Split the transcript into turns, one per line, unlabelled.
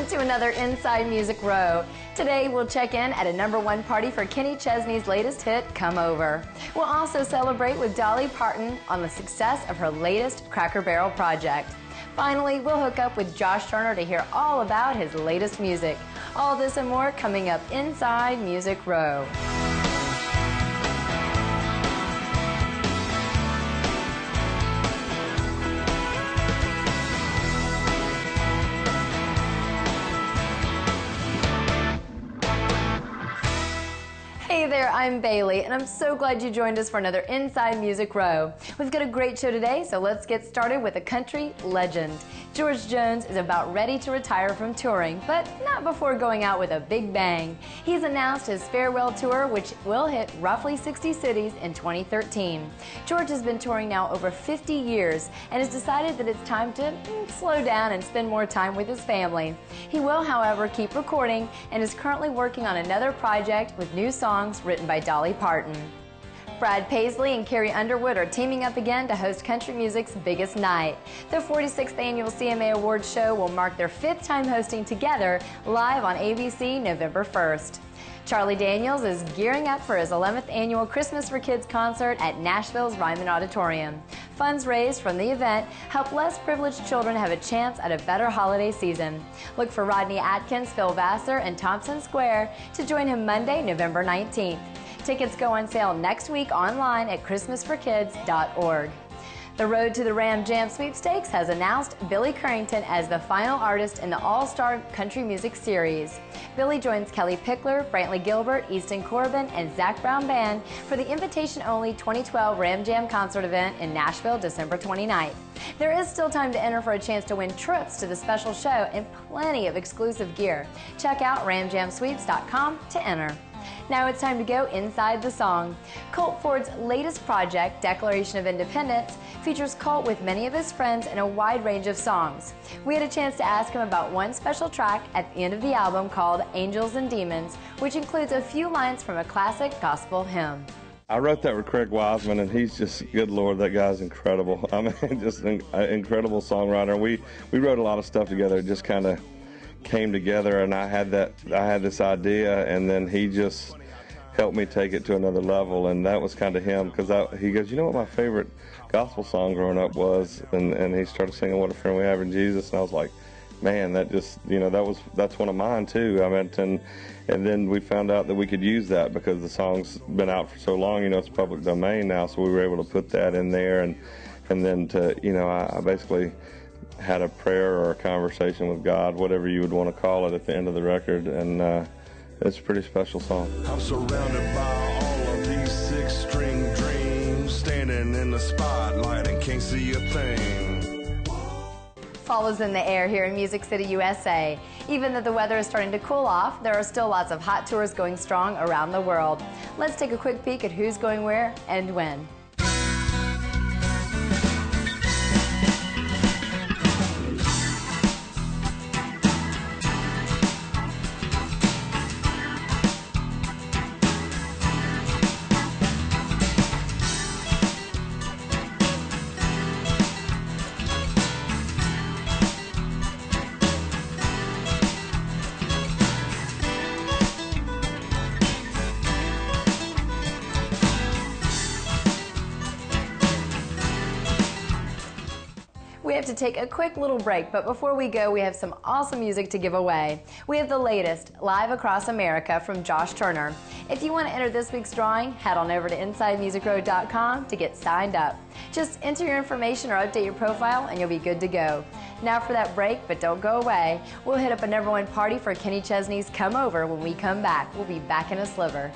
Welcome to another Inside Music Row. Today we'll check in at a number one party for Kenny Chesney's latest hit, Come Over. We'll also celebrate with Dolly Parton on the success of her latest Cracker Barrel project. Finally, we'll hook up with Josh Turner to hear all about his latest music. All this and more coming up inside Music Row. I'm Bailey, and I'm so glad you joined us for another Inside Music Row. We've got a great show today, so let's get started with a country legend. George Jones is about ready to retire from touring, but not before going out with a big bang. He's announced his farewell tour, which will hit roughly 60 cities in 2013. George has been touring now over 50 years and has decided that it's time to mm, slow down and spend more time with his family. He will, however, keep recording and is currently working on another project with new songs written by Dolly Parton. Brad Paisley and Carrie Underwood are teaming up again to host country music's biggest night. The 46th annual CMA Awards show will mark their fifth time hosting together live on ABC November 1st. Charlie Daniels is gearing up for his 11th annual Christmas for Kids concert at Nashville's Ryman Auditorium. Funds raised from the event help less privileged children have a chance at a better holiday season. Look for Rodney Atkins, Phil Vassar, and Thompson Square to join him Monday, November 19th. Tickets go on sale next week online at christmasforkids.org. The Road to the Ram Jam Sweepstakes has announced Billy Currington as the final artist in the All Star Country Music Series. Billy joins Kellie Pickler, Brantley Gilbert, Easton Corbin, and Zac Brown Band for the invitation only 2012 Ram Jam concert event in Nashville, December 29th. There is still time to enter for a chance to win trips to the special show and plenty of exclusive gear. Check out ramjamsweeps.com to enter. Now it's time to go inside the song. Colt Ford's latest project, Declaration of Independence, features Colt with many of his friends in a wide range of songs. We had a chance to ask him about one special track at the end of the album called Angels and Demons, which includes a few lines from a classic gospel hymn.
I wrote that with Craig Wiseman, and he's just good lord, that guy's incredible. I mean, just an incredible songwriter. We we wrote a lot of stuff together. Just kind of came together, and I had that I had this idea, and then he just helped me take it to another level, and that was kind of him because he goes, you know what my favorite gospel song growing up was, and and he started singing "What a Friend We Have in Jesus," and I was like, man, that just you know that was that's one of mine too. I mean, and and then we found out that we could use that because the song's been out for so long. You know, it's public domain now, so we were able to put that in there, and and then to you know I, I basically had a prayer or a conversation with God, whatever you would want to call it, at the end of the record, and uh, it's a pretty special song.
I'm surrounded by all of these six-string dreams, standing in the spotlight and can't see a thing.
Follows in the air here in Music City, USA. Even though the weather is starting to cool off, there are still lots of hot tours going strong around the world. Let's take a quick peek at who's going where and when. We have to take a quick little break, but before we go, we have some awesome music to give away. We have the latest, Live Across America from Josh Turner. If you want to enter this week's drawing, head on over to InsideMusicRow.com to get signed up. Just enter your information or update your profile and you'll be good to go. Now for that break, but don't go away. We'll hit up a number one party for Kenny Chesney's Come Over when we come back. We'll be back in a sliver.